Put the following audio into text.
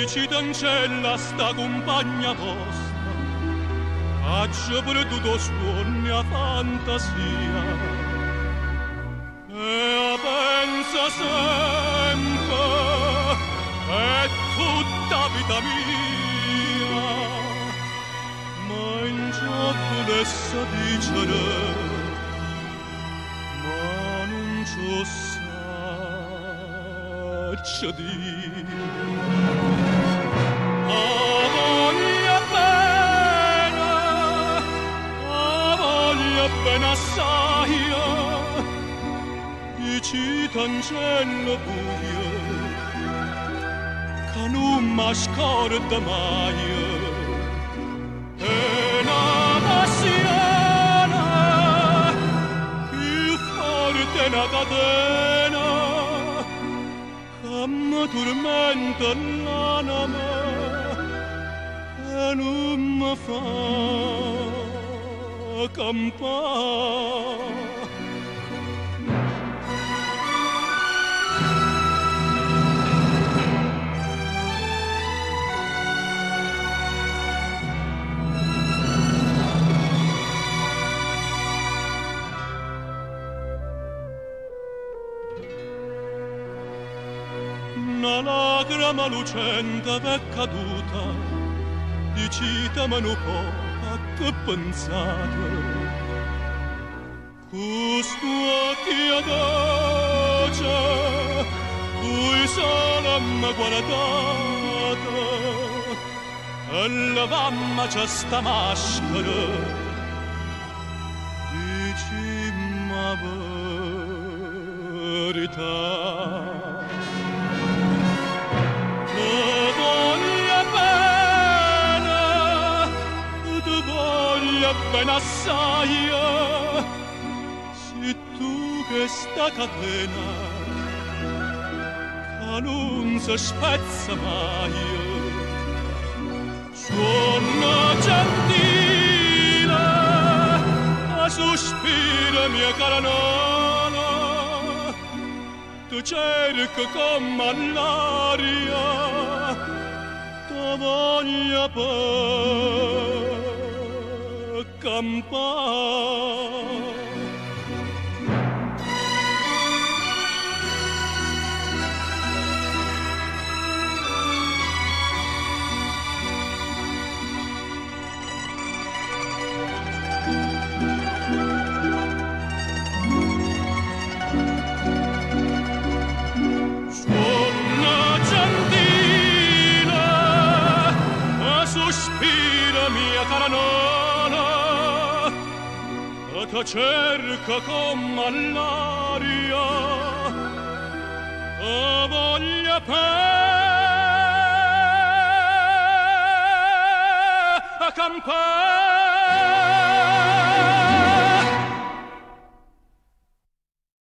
Dici d'ancella sta compagna vostra, faccio per tutto suoni a fantasia. E pensa sempre, è tutta vita mia, ma in ciò volesse dicere, ma non ci saccia dire. Voglia bene assai, dici t'angello buio, che non mi scorda mai. È una passione più forte una catena che mi tormenta l'anima e non mi fa la. Una lagrima lucente v'è caduta, di cita ma non che pensate. Questo occhi ad oggi, cui solo mi guardate, e la mamma c'è sta maschera, dici ma verità. Bene assai, se tu che sta catena, che non si spezza mai, suona gentile, a sospiro mia cara nonna, tu cerca come l'aria, tu voglia per campar. sospira mia cara Tata cerca con malaria la voglia per accampare